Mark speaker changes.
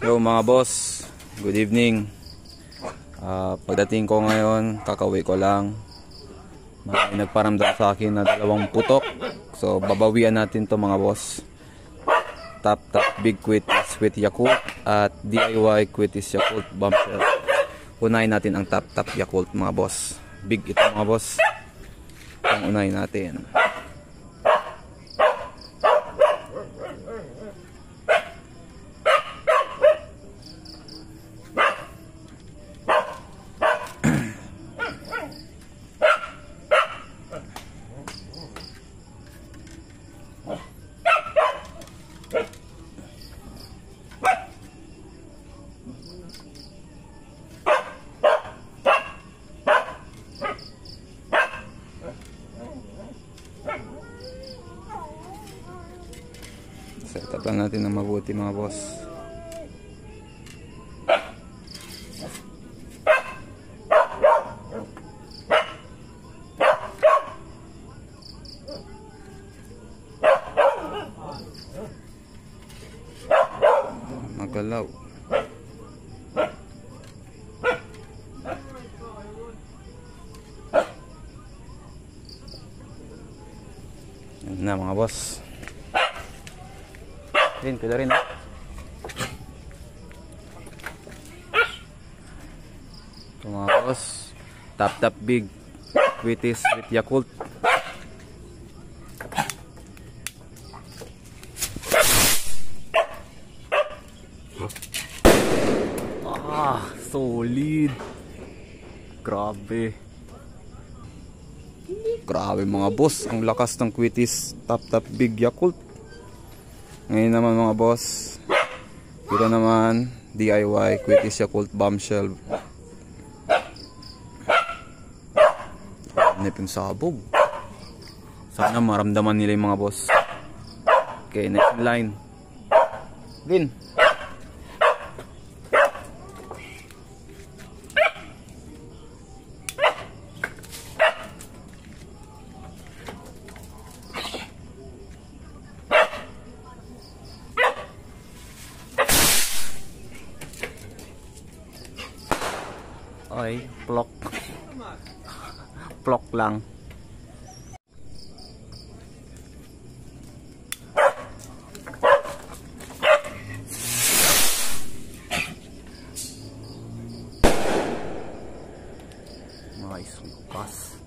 Speaker 1: Yo mga boss, good evening. Ah, pagdating ko ngayon, kakauwi ko lang. May nagparamdam sa akin na dalawang putok. So babawian natin to mga boss. Top top big quitis with Yakult at DIY quitis Yakult bumper. Unahin natin ang top top Yakult mga boss. Big ito mga boss. Ang unahin natin. Set up lang natin ng mabuti mga boss. Magalaw. Na mga boss. Rin, pila rin. mga boss. Tap tap big. Quitis with Yakult. Ah, solid. Grabe. Grabe mga boss. Ang lakas ng Quitis Tap tap big Yakult. Ngayon naman mga boss, ito naman DIY Quitis Yakult Bombshell. Yung sabog. Sana maramdaman nila yung mga boss. Okay, next line. Vin. Okay, plok. plok lang. Nice, bukas.